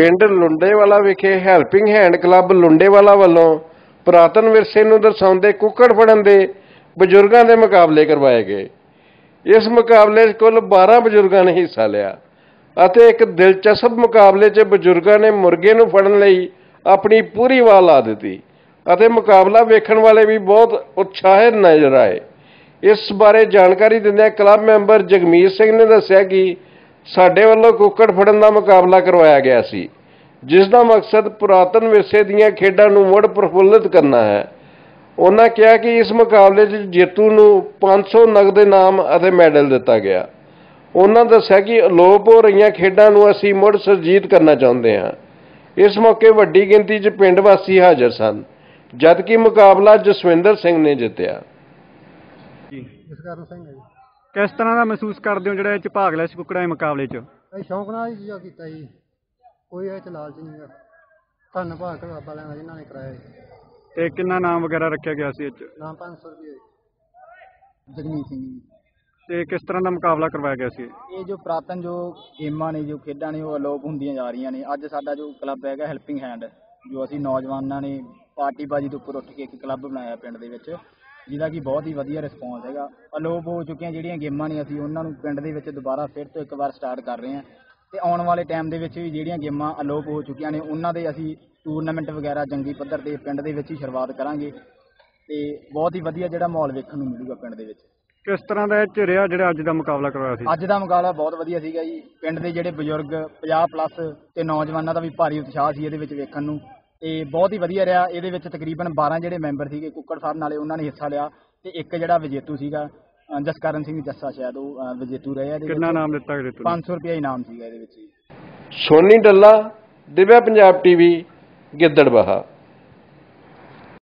ਪਿੰਡ ਲੁੰਡੇਵਾਲਾ ਵਿਖੇ helping hand club ਲੁੰਡੇਵਾਲਾ ਵੱਲੋਂ ਪੁਰਾਤਨ ਵਿਰਸੇ ਨੂੰ ਦਰਸਾਉਂਦੇ ਕੁੱਕੜ ਫੜਨ ਦੇ ਬਜ਼ੁਰਗਾਂ ਦੇ ਮੁਕਾਬਲੇ ਕਰਵਾਏ ਗਏ। ਇਸ ਮੁਕਾਬਲੇ 'ਚ ਕੁੱਲ 12 ਬਜ਼ੁਰਗਾਂ ਨੇ ਹਿੱਸਾ ਲਿਆ ਅਤੇ ਇੱਕ ਦਿਲਚਸਪ ਮੁਕਾਬਲੇ 'ਚ ਬਜ਼ੁਰਗਾਂ ਨੇ ਮੁਰਗੇ ਨੂੰ ਫੜਨ ਲਈ ਆਪਣੀ ਪੂਰੀ ਵਾਹ ਲਾ ਦਿੱਤੀ ਅਤੇ ਮੁਕਾਬਲਾ ਵੇਖਣ ਵਾਲੇ ਵੀ ਬਹੁਤ ਉਤਸ਼ਾਹਿਤ ਨਜ਼ਰ ਆਏ। ਇਸ ਬਾਰੇ ਜਾਣਕਾਰੀ ਦਿੰਦਿਆਂ ਕਲੱਬ ਮੈਂਬਰ ਜਗਮੀਤ ਸਿੰਘ ਨੇ ਦੱਸਿਆ ਕਿ ਸਾਡੇ ਵੱਲੋਂ ਕੁੱਕੜ ਫੜਨ ਦਾ ਮੁਕਾਬਲਾ ਕਰਵਾਇਆ ਗਿਆ ਸੀ ਜਿਸ ਦਾ ਮਕਸਦ ਪੁਰਾਤਨ ਵਿਰਸੇ ਦੀਆਂ ਖੇਡਾਂ ਨੂੰ ਮੁੜ ਪ੍ਰਫੁੱਲਿਤ ਕਰਨਾ ਹੈ। ਉਹਨਾਂ ਕਿਹਾ ਕਿ ਇਸ ਮੁਕਾਬਲੇ 'ਚ ਜੇਤੂ ਨੂੰ 500 ਨਗਦ ਇਨਾਮ ਅਤੇ ਮੈਡਲ ਦਿੱਤਾ ਗਿਆ। ਉਹਨਾਂ ਦੱਸਿਆ ਕਿ ਅਲੋਪ ਹੋ ਰਹੀਆਂ ਖੇਡਾਂ ਨੂੰ ਅਸੀਂ ਮੁੜ ਸੁਰਜੀਤ ਕਰਨਾ ਚਾਹੁੰਦੇ ਹਾਂ। ਇਸ ਮੌਕੇ ਵੱਡੀ ਗਿਣਤੀ 'ਚ ਪਿੰਡ ਵਾਸੀ ਹਾਜ਼ਰ ਸਨ ਜਦਕਿ ਮੁਕਾਬਲਾ ਜਸਵਿੰਦਰ ਸਿੰਘ ਨੇ ਜਿੱਤਿਆ। ਜਸਕਰਨ ਸਿੰਘ ਹੈ ਜੀ। ਕਿਸ ਤਰ੍ਹਾਂ ਦਾ ਮਹਿਸੂਸ ਕਰਦੇ ਹੋ ਜਿਹੜਾ ਇਹ ਚ ਭਾਗ ਲਿਆ ਸੀ ਕੁੱਕੜਾਂ ਦੇ ਮੁਕਾਬਲੇ 'ਚ? ਅਸੀਂ ਸ਼ੌਂਕ ਨਾਲ ਹੀ ਕੀਤਾ ਜੀ। ਕੋਈ ਇਹ ਚ ਲਾਲਚ ਨਹੀਂ ਗਾ ਧੰਨਵਾਦ ਕਲੱਬ ਵਾਲਿਆਂ ਦਾ ਜਿਨ੍ਹਾਂ ਨੇ ਕਰਾਇਆ ਜੀ। ਤੇ ਕਿੰਨਾ ਨਾਮ ਵਗੈਰਾ ਰੱਖਿਆ ਗਿਆ ਸੀ ਇਹ 'ਚ? ਨਾਮ 500 ਰੁਪਏ ਜਗਮੀਤ ਸਿੰਘ ਜੀ। ਤੇ ਕਿਸ ਤਰ੍ਹਾਂ ਦਾ ਮੁਕਾਬਲਾ ਕਰਵਾਇਆ ਗਿਆ ਸੀ ਇਹ? ਜੋ ਪ੍ਰਾਤਨ ਜੋ ਗੇਮਾਂ ਨੇ ਜੋ ਖੇਡਾਂ ਨੇ ਉਹ ਅਲੋਪ ਹੁੰਦੀਆਂ ਜਾ ਰਹੀਆਂ ਨੇ। ਅੱਜ ਸਾਡਾ ਜੋ ਕਲੱਬ ਹੈਗਾ ਹੈਲਪਿੰਗ ਹੈਂਡ ਜੋ ਅਸੀਂ ਨੌਜਵਾਨਾਂ ਨੇ ਪਾਰਟੀਬਾਜ਼ੀ ਤੋਂ ਉੱਪਰ ਉੱਠ ਕੇ ਇੱਕ ਕਲੱਬ ਬਣਾਇਆ ਪਿੰਡ ਦੇ ਵਿੱਚ। ਜਿਹਦਾ ਕਿ ਬਹੁਤ ਹੀ ਵਧੀਆ ਰਿਸਪੌਂਸ ਹੈਗਾ। ਅਲੋਪ ਹੋ ਚੁੱਕੀਆਂ ਜਿਹੜੀਆਂ ਗੇਮਾਂ ਨੇ ਅਸੀਂ ਉਹਨਾਂ ਨੂੰ ਪਿੰਡ ਦੇ ਵਿੱਚ ਦੁਬਾਰਾ ਫਿਰ ਤੋਂ ਇੱਕ ਵਾਰ ਸਟਾਰਟ ਕਰ ਰਹੇ ਹਾਂ ਤੇ ਆਉਣ ਵਾਲੇ ਟਾਈਮ ਦੇ ਵਿੱਚ ਵੀ ਜਿਹੜੀਆਂ ਗੇਮਾਂ ਅਲੋਪ ਹੋ ਚੁੱਕੀਆਂ ਨੇ ਉਹਨਾਂ ਦੇ ਅਸੀਂ ਟੂਰਨਾਮੈਂਟ ਵਗੈਰਾ ਜੰਗੀ ਪੱਧਰ ਤੇ ਪਿੰਡ ਦੇ ਵਿੱਚ ਹੀ ਸ਼ੁਰੂਆਤ ਕਰਾਂਗੇ। ਤੇ ਬਹੁਤ ਹੀ ਵਧੀਆ ਜਿਹੜਾ ਮਾਹੌਲ ਵੇਖਣ ਨੂੰ ਮਿਲੂਗਾ ਪਿੰਡ ਦੇ ਵਿੱਚ। ਕਿਸ ਤਰ੍ਹਾਂ ਦਾ ਇਹ ਰਿਹਾ ਜਿਹੜਾ ਅੱਜ ਦਾ ਮੁਕਾਬਲਾ ਕਰਵਾਇਆ ਸੀ? ਅੱਜ ਦਾ ਮੁਕਾਬਲਾ ਬਹੁਤ ਵਧੀਆ ਸੀਗਾ ਜੀ। ਪਿੰਡ ਦੇ ਜਿਹੜੇ ਬਜ਼ੁਰਗ 50 ਪਲੱਸ ਤੇ ਨੌਜਵਾਨਾਂ ਦਾ ਵੀ ਭਾਰੀ ਉਤਸ਼ਾਹ ਸੀ ਇਹਦੇ ਵਿੱਚ ਵੇਖਣ ਨੂੰ। ਤੇ ਬਹੁਤ ਹੀ ਵਧੀਆ ਰਿਹਾ। ਇਹਦੇ ਵਿੱਚ ਤਕਰੀਬਨ 12 ਜਿਹੜੇ ਮੈਂਬਰ ਸੀਗੇ ਕੁੱਕੜ ਫਾਰਮ ਵਾਲੇ ਉਹਨਾਂ ਨੇ ਹਿੱਸਾ ਲਿਆ ਤੇ ਇੱਕ ਜਿਹੜਾ ਵਿਜੇਤੂ ਸੀਗਾ ਅ, ਜਸਕਰਨ ਸਿੰਘ ਜੱਸਾ ਸ਼ਾਇਦ ਉਹ ਅ, ਵਿਜੇਤੂ ਰਹੇ ਆ ਇਹਦੇ ਕਿੰਨਾ ਵਿੱਚ। ਨਾਮ ਦਿੱਤਾ ਗਿਆ ਤੁਹਾਨੂੰ 500 ਰੁਪਏ ਇਨਾਮ ਸੀਗਾ ਇਹਦੇ ਵਿੱਚ ਜੀ। ਸੋਨੀ ਡੱਲਾ ਦਿਵਿਆ ਪੰਜਾਬ ਟੀਵੀ ਗਿੱਦੜਬਾਹਾ।